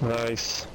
Nice.